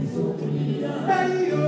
Hey, yo.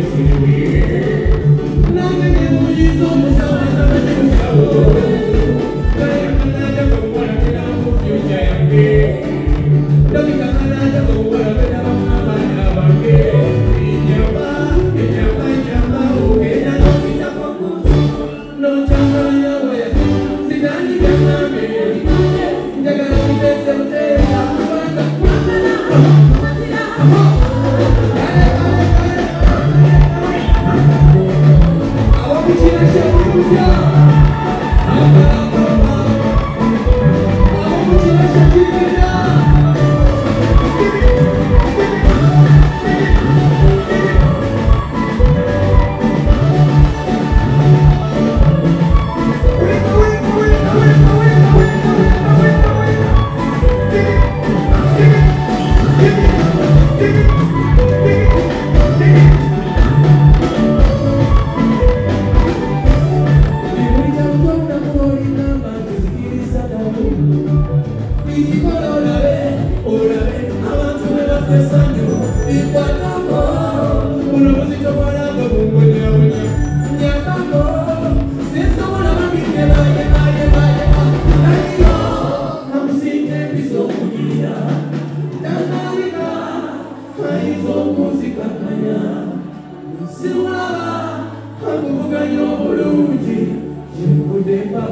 this will be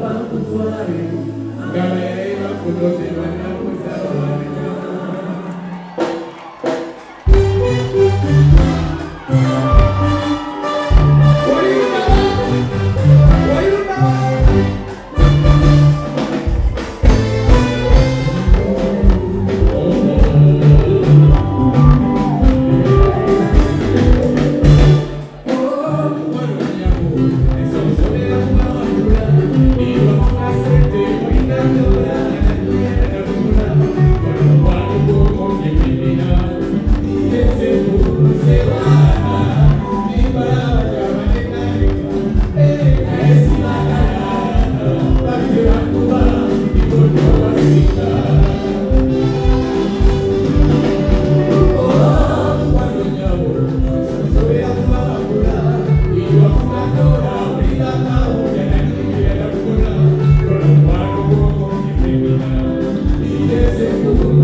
Oh,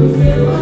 Você vai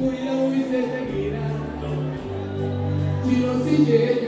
cuidado y se seguirá. Si no sigue